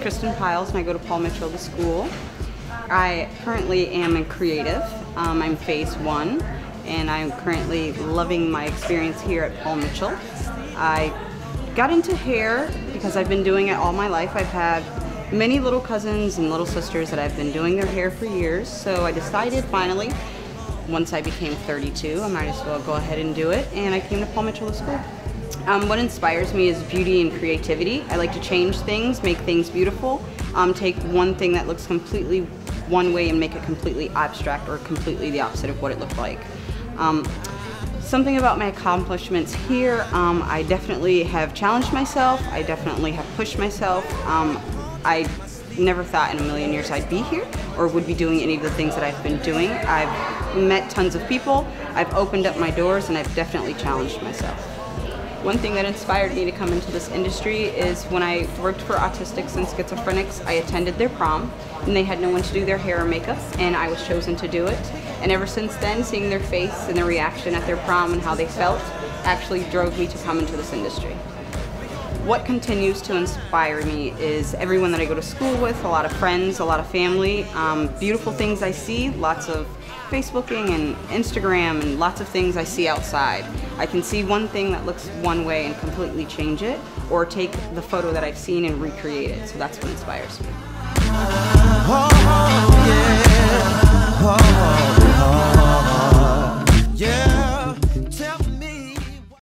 Kristen Piles and I go to Paul Mitchell the school. I currently am in creative. Um, I'm phase one and I'm currently loving my experience here at Paul Mitchell. I got into hair because I've been doing it all my life. I've had many little cousins and little sisters that I've been doing their hair for years, so I decided finally, once I became 32, I might as well go ahead and do it, and I came to Paul Mitchell School. Um, what inspires me is beauty and creativity. I like to change things, make things beautiful, um, take one thing that looks completely one way and make it completely abstract or completely the opposite of what it looked like. Um, something about my accomplishments here, um, I definitely have challenged myself, I definitely have pushed myself. Um, I never thought in a million years I'd be here or would be doing any of the things that I've been doing. I've met tons of people, I've opened up my doors, and I've definitely challenged myself. One thing that inspired me to come into this industry is when I worked for autistics and schizophrenics, I attended their prom and they had no one to do their hair or makeup and I was chosen to do it. And ever since then, seeing their face and their reaction at their prom and how they felt actually drove me to come into this industry. What continues to inspire me is everyone that I go to school with, a lot of friends, a lot of family, um, beautiful things I see, lots of Facebooking and Instagram and lots of things I see outside. I can see one thing that looks one way and completely change it, or take the photo that I've seen and recreate it. So that's what inspires me.